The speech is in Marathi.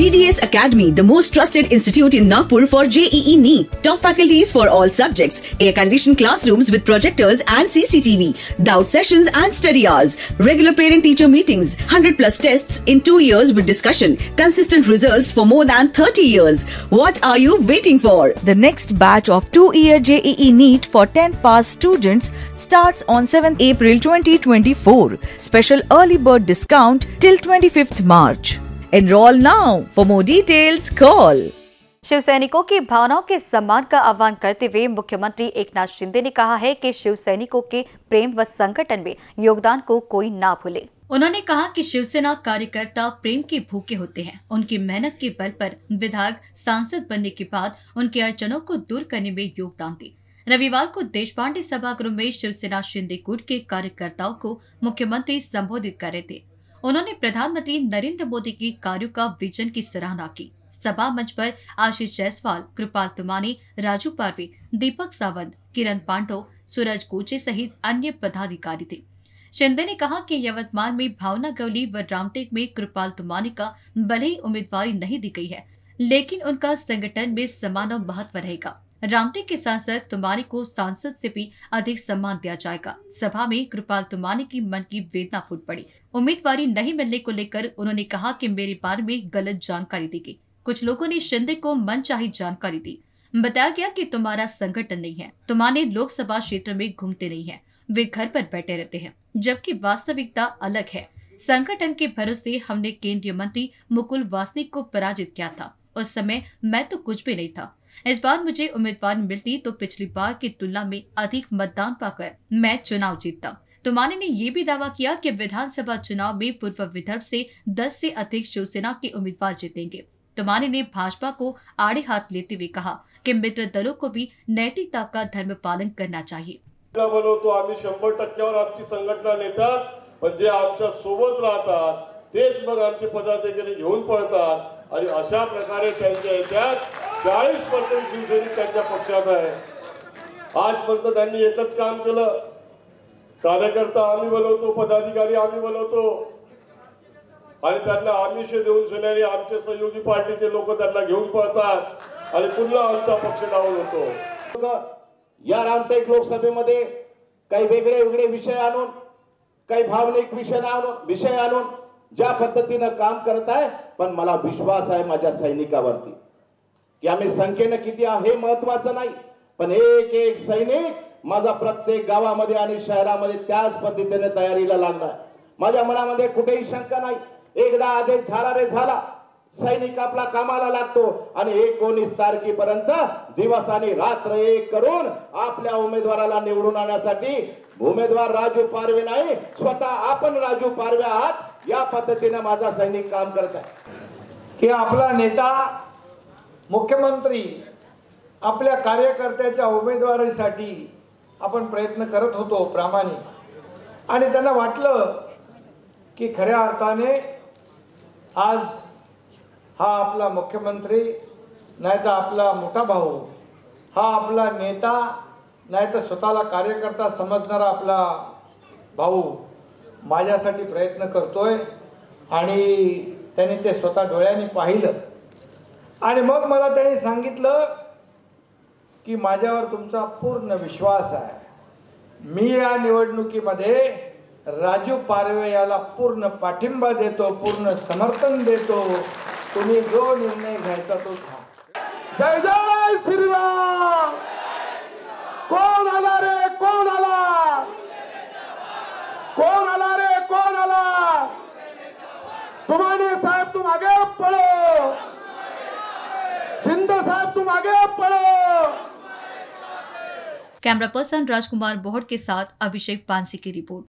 DDS Academy, the most trusted institute in Nagpur for JEE NEET. Top faculties for all subjects, air-conditioned classrooms with projectors and CCTV, doubt sessions and study hours, regular parent-teacher meetings, 100 plus tests in two years with discussion, consistent results for more than 30 years. What are you waiting for? The next batch of two-year JEE NEET for 10th pass students starts on 7th April 2024. Special early bird discount till 25th March. Enroll now. For more details, call. Shiv सैनिकों की भावनाओं के सम्मान का आह्वान करते हुए मुख्यमंत्री एकनाथ शिंदे ने कहा है कि शिव सैनिकों के प्रेम व संगठन में योगदान को कोई ना भूले। उन्होंने कहा कि शिवसेना कार्यकर्ता प्रेम के भूखे होते हैं। उनकी मेहनत के बल पर विधायक सांसद बनने के बाद उनके अड़चनों को दूर करने में योगदान दी। रविवार को देश पांडे सभागृह में शिवसेना शिंदे गुट के कार्यकर्ताओं को मुख्यमंत्री संबोधित कर रहे थे। उन्होंने प्रधानमंत्री नरेंद्र मोदी के कार्यों का विजन की सराहना की। सभा मंच पर आशीष जायसवाल, कृपाल तुमानी, राजू पारवे, दीपक सावंत, किरण पांडो, सूरज कोचे सहित अन्य पदाधिकारी थे। शिंदे ने कहा कि यवतमाल में भावना गवली व रामटेक में कृपाल तुमानी का भले ही उम्मीदवारी नहीं दी गई है, लेकिन उनका संगठन में समान महत्व रहेगा। रामटेक के सांसद तुमानी को सांसद से भी अधिक सम्मान दिया जाएगा। सभा में कृपाल तुमानी की मन की वेदना फूट पड़ी। उम्मीदवारी नहीं मिलने को लेकर उन्होंने कहा कि मेरे बारे में गलत जानकारी दी गई कुछ लोगों ने शिंदे को मनचाही जानकारी दी। बताया गया कि तुम्हारा संगठन नहीं है। तुम्हारे लोकसभा क्षेत्र में घूमते नहीं है। वे घर पर बैठे रहते हैं। जबकि वास्तविकता अलग है। संगठन के भरोसे हमने केंद्रीय मंत्री मुकुल वासनिक को पराजित किया था। उस समय मैं तो कुछ भी नहीं था। इस बार मुझे उम्मीदवार मिलती तो पिछली बार की तुलना में अधिक मतदान पाकर मैं चुनाव जीतता। तुमाने ने ये भी दावा किया कि विधानसभा चुनाव में पूर्व विदर्भ से 10 से अधिक शिवसेना के उम्मीदवार जीतेंगे। तुमाने ने भाजपा को आड़े हाथ लेते हुए कहा कि मित्र दलों को भी नैतिकता का धर्म पालन करना चाहिए। बनवतो आम्ही शंभर टक्क्यावर आमची संघटना जे आमच्या सोबत राहतात तेच मग आमचे पदाधिकारी घेऊन पळतात आणि अशा प्रकारे त्यांच्या याच्यात चाळीस पर्सेंट शिवसैनिक त्यांच्या पक्षात आहे. आजपर्यंत त्यांनी एकच काम केलं. कार्यकर्ता आम्ही बोलवतो पदाधिकारी आम्ही बोलवतो. आणि त्यांना आमिष देऊन सगळ्यांनी आमचे सहयोगी पार्टीचे लोक त्यांना घेऊन पळतात. आणि पुन्हा आमचा पक्ष डाऊन होतो. या रामटेक लोकसभेमध्ये काही वेगळे वेगळे विषय आणून काही भावनिक विषय आणून विषय आणून ज्या पद्धतीनं काम करत आहे पण मला विश्वास आहे माझ्या सैनिकावरती. की आम्ही संख्येनं किती आहे हे महत्वाचं नाही पण एक एक सैनिक माझा प्रत्येक गावामध्ये आणि शहरामध्ये त्याच पद्धतीने तयारीला लागलाय. माझ्या मनामध्ये कुठेही शंका नाही. एकदा आदेश झाला रे झाला. सैनिक आपला कामाला लागतो आणि एकोणीस तारखेपर्यंत दिवस आणि रात्र एक करून आपल्या उमेदवाराला निवडून आणण्यासाठी उमेदवार राजू पारवे नाही स्वतः आपण राजू पारवे आहात. या पद्धतीने माझा सैनिक काम करत आहे. की आपला नेता मुख्यमंत्री आपल्या कार्यकर्त्याच्या उमेदवारीसाठी आपण प्रयत्न करत होतो प्रामाणिक. आणि त्यांना वाटलं की खऱ्या अर्थाने आज हा आपला मुख्यमंत्री नाही तर आपला मोठा भाऊ हा आपला नेता नाही तर स्वतःला कार्यकर्ता समजणारा आपला भाऊ माझ्यासाठी प्रयत्न करतोय आणि त्याने ते स्वतः डोळ्याने पाहिलं. आणि मग मला त्याने सांगितलं की माझ्यावर तुमचा पूर्ण विश्वास आहे. मी या निवडणुकीमध्ये राजू पारवे याला पूर्ण पाठिंबा देतो पूर्ण समर्थन देतो. तुम्ही जो निर्णय घ्यायचा तो घ्या. जय जय श्रीराम! कोण आला रे? कोण आला? कोण आला रे? कोण आला? तुम्हाने साहेब तुम आगे पढ़ो. शिंदे साहब तुम आगे पढ़ो. कैमरा पर्सन राजकुमार बोहट के साथ अभिषेक पानसी की रिपोर्ट